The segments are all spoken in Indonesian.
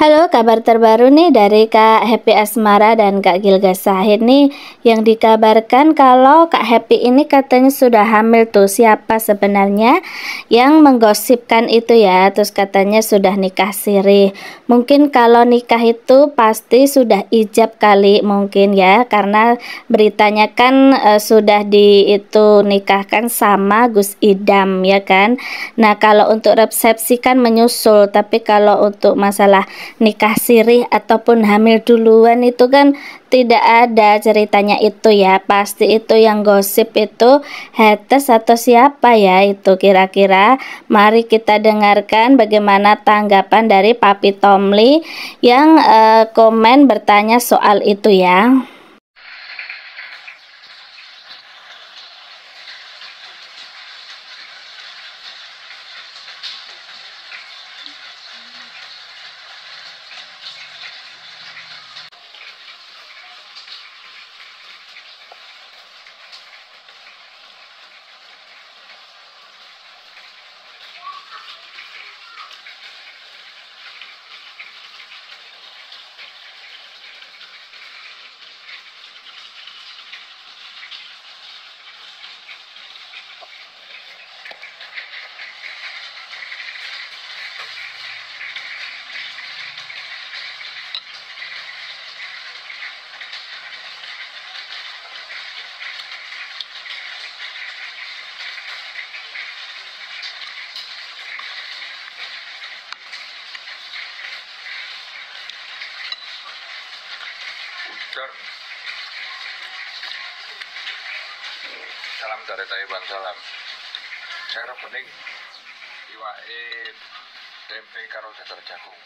Halo, kabar terbaru nih dari Kak Happy Asmara dan Kak Gilga Sahid nih yang dikabarkan kalau Kak Happy ini katanya sudah hamil tuh. Siapa sebenarnya yang menggosipkan itu ya? Terus katanya sudah nikah siri mungkin kalau nikah itu pasti sudah ijab kali mungkin ya. Karena beritanya kan e, sudah di itu nikahkan sama Gus Idam ya kan? Nah kalau untuk resepsi kan menyusul. Tapi kalau untuk masalah nikah sirih ataupun hamil duluan itu kan tidak ada ceritanya itu ya. Pasti itu yang gosip itu haters atau siapa ya itu kira-kira. Mari kita dengarkan bagaimana tanggapan dari Papi Tomli yang uh, komen bertanya soal itu ya Dor. Salam dari Taiwan salam. Cara bening iwake tempe karo dadar jagung.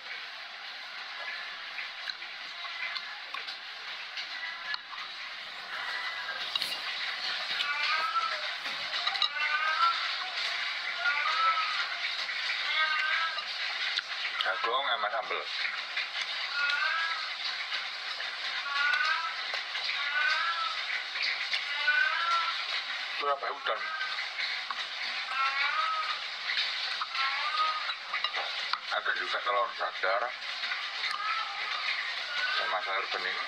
Jagung sama sambel. Surabaya udan. Ada juga telur dadar sama sayur bening.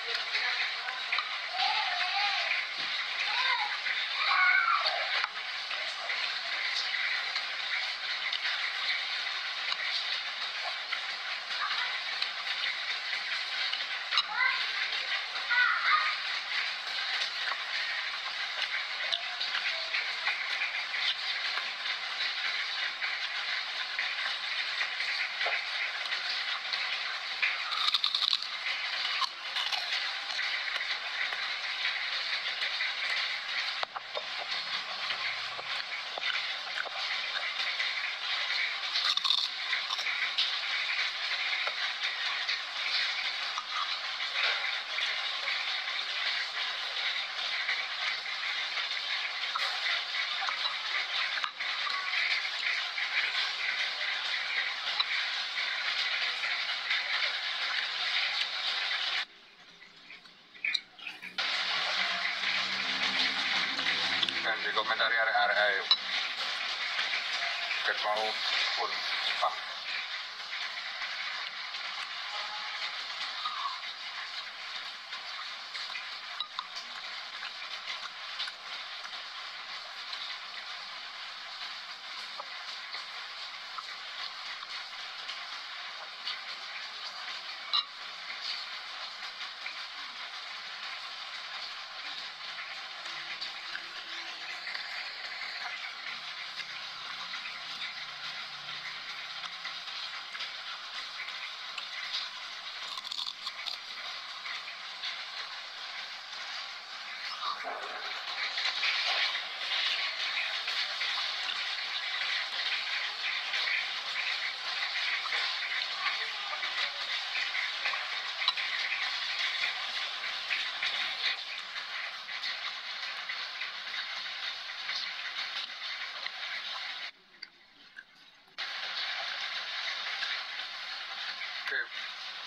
por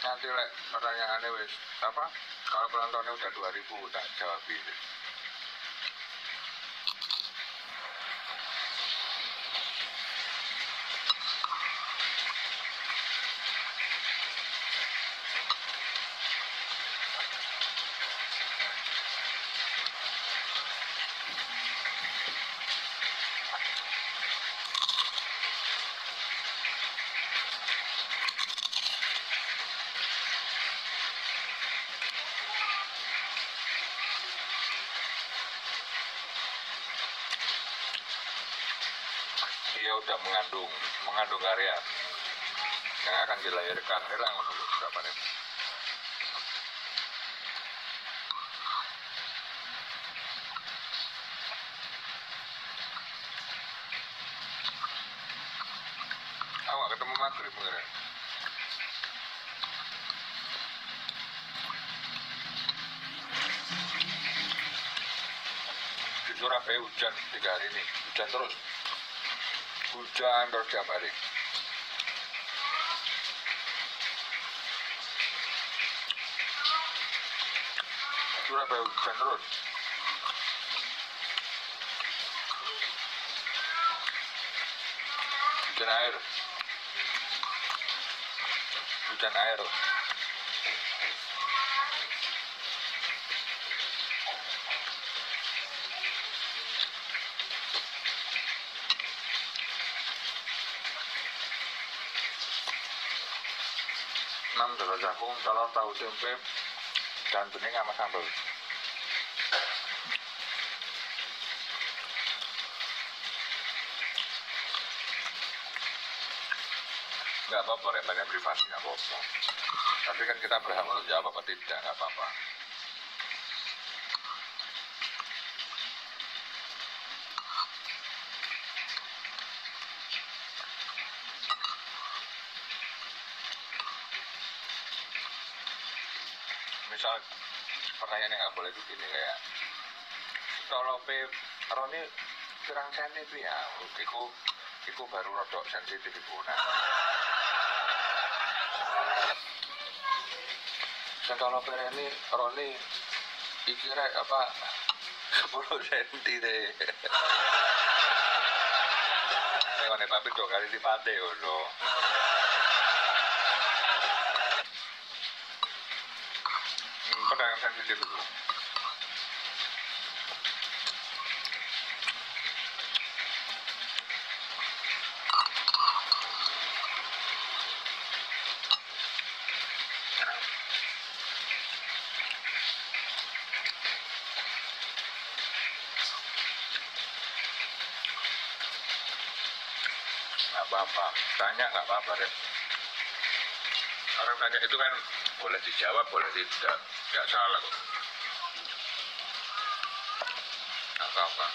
nanti lek pertanyaannya wis apa? Kalau penontonnya udah 2000 tak jawab ini. Dia udah mengandung mengandung karya yang akan dilahirkan. Hilang dulu berapa nih awak ketemu maghrib kemarin. Di Surabaya hujan tiga hari ini. Hujan terus terus tiap hari Surabaya hujan terus hujan air. Hujan air enam dolo jagung telur tahu tempe dan bening sama sambal nggak apa-apa ya tanya privasi nggak apa-apa. Tapi kan kita berhak untuk jawab apa tidak nggak apa-apa misal pertanyaan yang nggak boleh itu gini kayak kalau pe Roni kurang sensitif ya iku iku baru rodok sensitif iku nah. Dan kalau pe ini Roni iki rek apa 10 senti deh Nek tapi dua kali lipat deh pedagang sensitif dulu. apa-apa tanya nggak apa-apa deh orang tanya itu kan boleh dijawab boleh tidak. Nggak salah kok. Apa-apa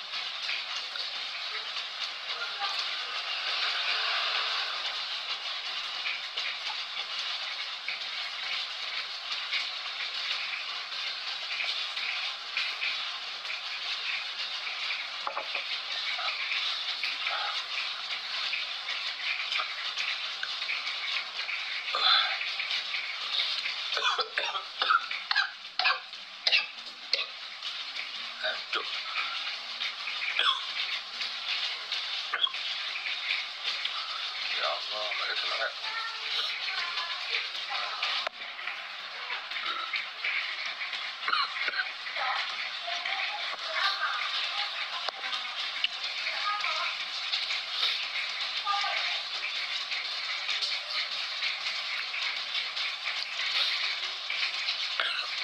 Aduh. Ya Allah, mereka selesai.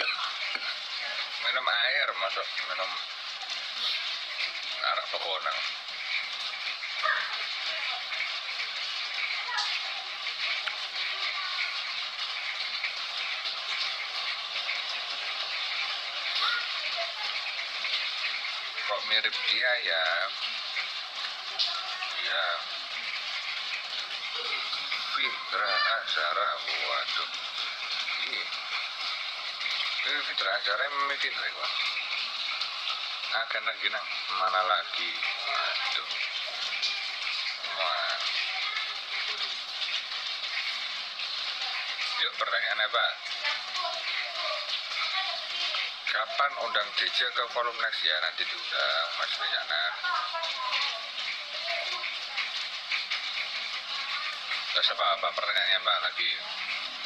Minum air masuk minum arak pekonang kok mirip dia ya? Ya. Fitra Azara waduh. Iya ini Fitra Azara memang Fitra kok akan lagi nang. Mana lagi? Waduh wah. Yuk pertanyaannya pak. Kapan undang DJ ke forum next? Ya nanti diundang Mas Rizana Terus apa apa pertanyaannya mbak? Lagi.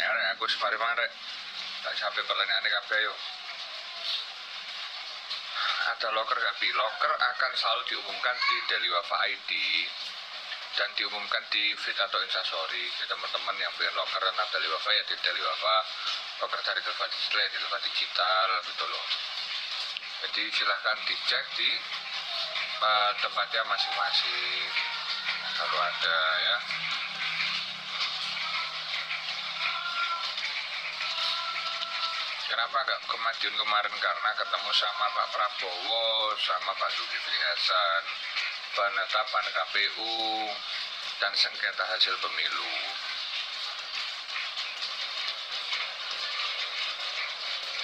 Ya aku semari mangan rek tak sampai pertanyaannya kabeh yuk ada locker gak bi? Locker akan selalu diumumkan di Daily Wafa ID dan diumumkan di feed atau instastory. Jadi teman-teman yang beli locker dan Daily Wafa ya di Daily Wafa. Locker dari Telva Display, di Digital gitu loh. Jadi silahkan dicek di uh, tempatnya masing-masing. Kalau ada ya Kenapa nggak ke Madiun kemarin? Karena ketemu sama Pak Prabowo, sama Pak Zulkifli Hasan, penetapan KPU, dan sengketa hasil pemilu.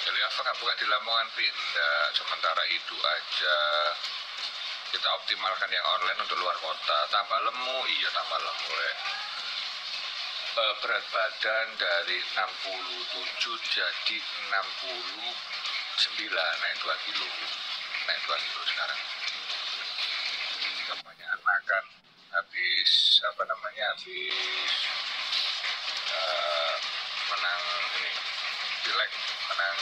Jadi apa nggak buka di Lamongan? Pindah, sementara itu aja. Kita optimalkan yang online untuk luar kota, tambah lemu, iya tambah lemu ya berat badan dari 67 jadi 69 naik 2 kilo. Naik 2 kilo sekarang. Kebanyakan makan habis apa namanya habis uh, menang ini pilek menang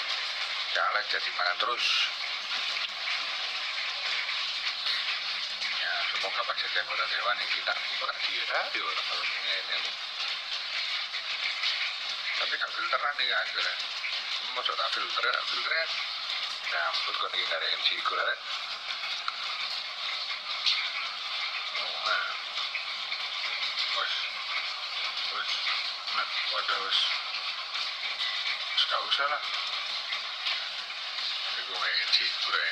caleg jadi makan terus. Ya semoga Pak anggota Dewan yang kita radio kalau ini tapi kan filteran nih akhirnya mau coba filter filternya ngampus kok nih nggak ada MC gue lah nah. Wes. Wes. Nah wes. Gak usah lah ini gue nggak MC gue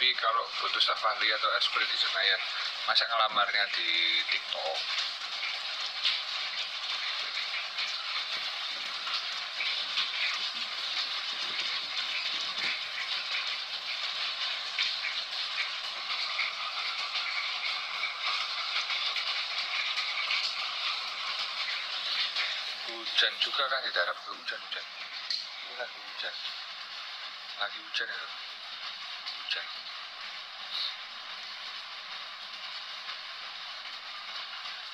tapi kalau butuh staf ahli atau esprit di Senayan masa ngelamarnya di TikTok? Hujan juga kan di daerah hujan hujan ini lagi hujan. Lagi hujan ya hujan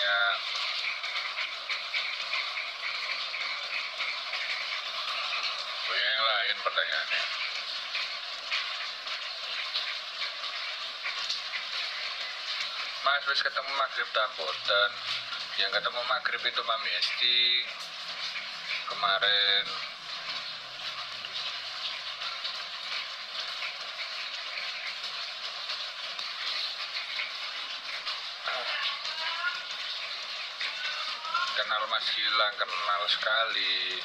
pertanyaannya punya yang lain pertanyaannya. Mas wis ketemu maghrib dan yang ketemu maghrib itu Mami Esti kemarin kenal Mas Gilang kenal sekali.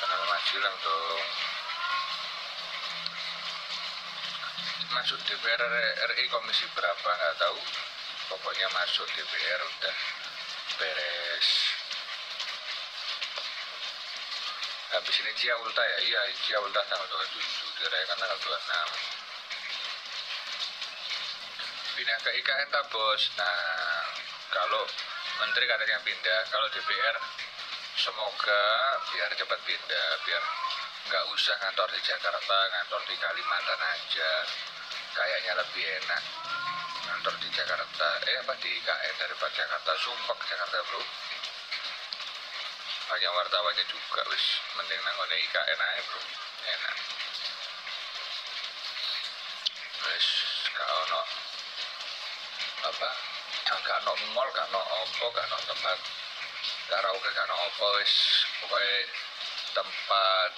Kenal Mas Gilang dong. Masuk DPR RI komisi berapa nggak tahu. Pokoknya masuk DPR udah beres. Habis ini Cia Ulta ya? Iya Cia Ulta tanggal 27 dirayakan tanggal 26 pindah ke IKN tak bos? Nah kalau menteri katanya pindah. Kalau DPR semoga biar cepat pindah biar nggak usah ngantor di Jakarta ngantor di Kalimantan aja. Kayaknya lebih enak ngantor di Jakarta. Eh apa di IKN daripada Jakarta? Sumpah Jakarta bro. Banyak wartawannya juga wis. Mending nanggone IKN aja bro. Enak. Wis kalau no apa gak no mall gak no gak no tempat. Karaoke gak no opo wis pokoknya tempat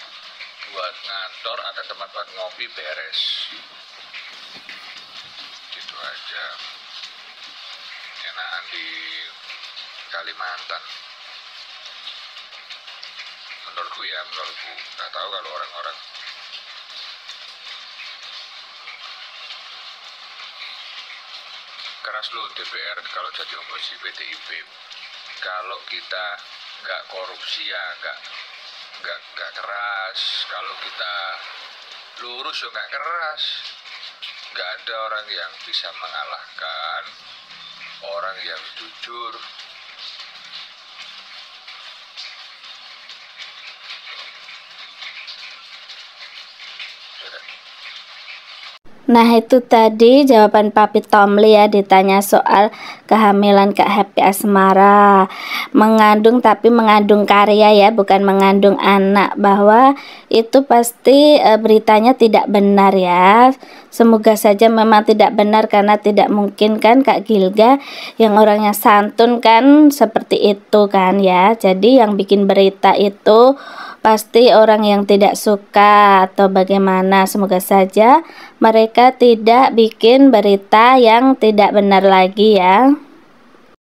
buat ngantor ada tempat buat ngopi beres. Gitu aja. Enakan di Kalimantan. Menurutku ya menurutku. Nggak tahu kalau orang-orang keras loh DPR kalau jadi oposisi PDIP kalau kita nggak korupsi ya nggak nggak nggak keras. Kalau kita lurus ya nggak keras. Nggak ada orang yang bisa mengalahkan orang yang jujur Nah itu tadi jawaban Papi Tomli ya ditanya soal kehamilan Kak Happy Asmara. Mengandung tapi mengandung karya ya bukan mengandung anak. Bahwa itu pasti e, beritanya tidak benar ya. Semoga saja memang tidak benar karena tidak mungkin kan Kak Gilga Yang orangnya santun kan seperti itu kan ya. Jadi yang bikin berita itu pasti orang yang tidak suka atau bagaimana semoga saja mereka tidak bikin berita yang tidak benar lagi ya